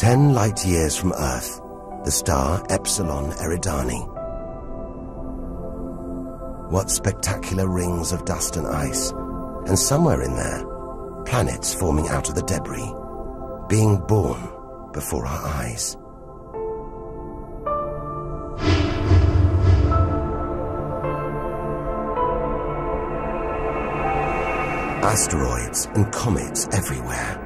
Ten light years from Earth, the star Epsilon Eridani. What spectacular rings of dust and ice, and somewhere in there, planets forming out of the debris, being born before our eyes. Asteroids and comets everywhere.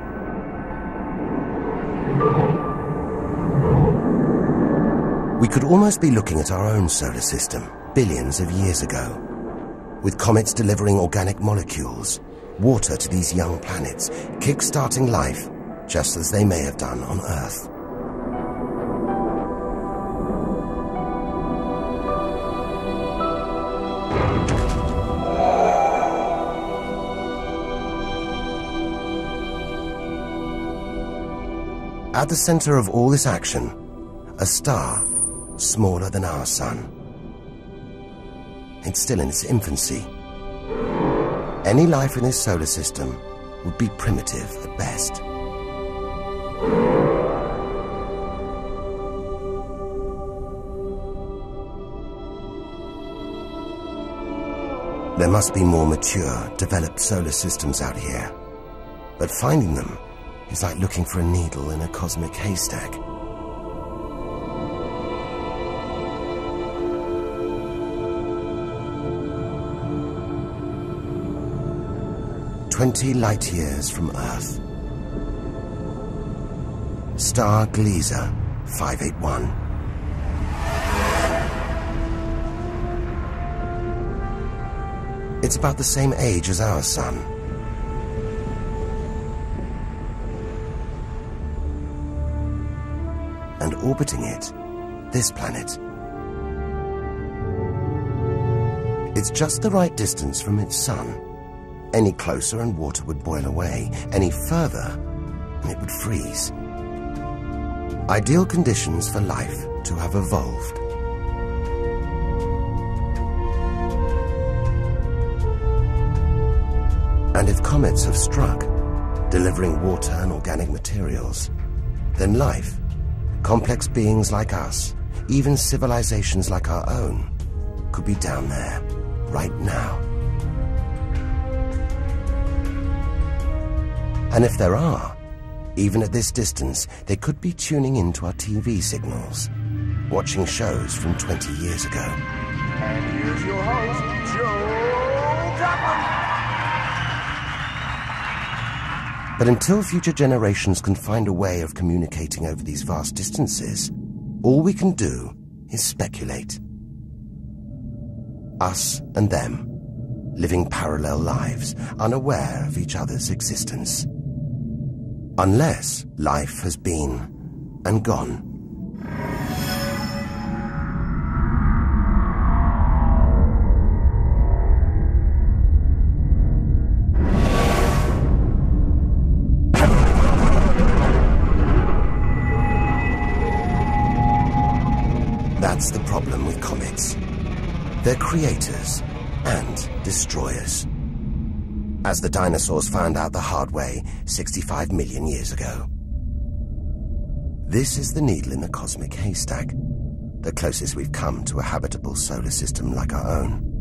We could almost be looking at our own solar system, billions of years ago, with comets delivering organic molecules, water to these young planets, kick-starting life, just as they may have done on Earth. At the center of all this action, a star smaller than our sun. It's still in its infancy. Any life in this solar system would be primitive at best. There must be more mature, developed solar systems out here. But finding them is like looking for a needle in a cosmic haystack. Twenty light years from Earth. Star Gliese 581. It's about the same age as our sun. And orbiting it, this planet. It's just the right distance from its sun. Any closer and water would boil away. Any further and it would freeze. Ideal conditions for life to have evolved. And if comets have struck, delivering water and organic materials, then life, complex beings like us, even civilizations like our own, could be down there, right now. And if there are, even at this distance, they could be tuning into our TV signals, watching shows from 20 years ago. And here's your host, Joe Dublin. But until future generations can find a way of communicating over these vast distances, all we can do is speculate. Us and them, living parallel lives, unaware of each other's existence. Unless life has been and gone. That's the problem with comets. They're creators and destroyers. As the dinosaurs found out the hard way 65 million years ago. This is the needle in the cosmic haystack, the closest we've come to a habitable solar system like our own.